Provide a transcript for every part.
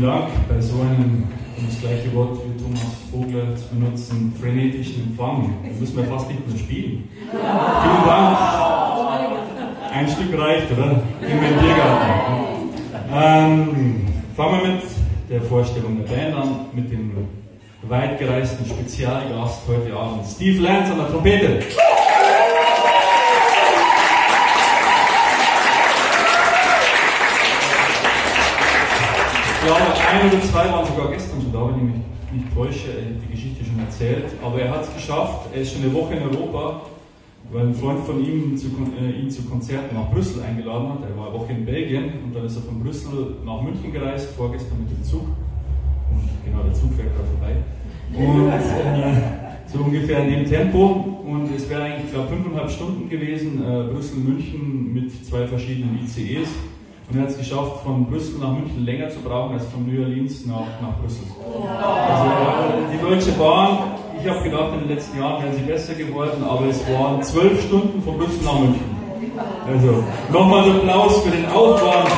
Vielen Dank. Bei so einem, um das gleiche Wort wie Thomas Vogler zu benutzen, frenetischen Empfang, da müssen wir fast nicht mehr spielen. Vielen Dank. Ein Stück reicht, oder? In den Biergarten. Ähm, fangen wir mit der Vorstellung der Band an, mit dem weitgereisten Spezialgast heute Abend, Steve Lance an der Trompete. Glaube, ein oder zwei waren sogar gestern schon da, wenn ich mich nicht täusche. Hat die Geschichte schon erzählt. Aber er hat es geschafft. Er ist schon eine Woche in Europa, weil ein Freund von ihm zu, äh, ihn zu Konzerten nach Brüssel eingeladen hat. Er war eine Woche in Belgien und dann ist er von Brüssel nach München gereist, vorgestern mit dem Zug. Und genau, der Zug fährt gerade vorbei. Und äh, so ungefähr in dem Tempo. Und es wäre eigentlich, ich glaube, fünfeinhalb Stunden gewesen, äh, Brüssel-München mit zwei verschiedenen ICEs. Und er hat es geschafft, von Brüssel nach München länger zu brauchen als von New Orleans nach, nach Brüssel. Also die Deutsche Bahn, ich habe gedacht, in den letzten Jahren wären sie besser geworden, aber es waren zwölf Stunden von Brüssel nach München. Also nochmal Applaus für den Aufwand.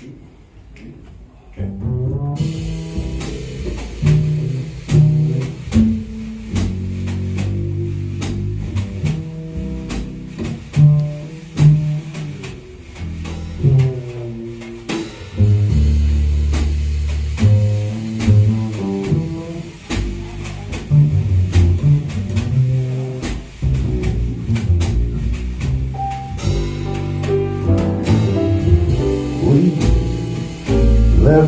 Okay.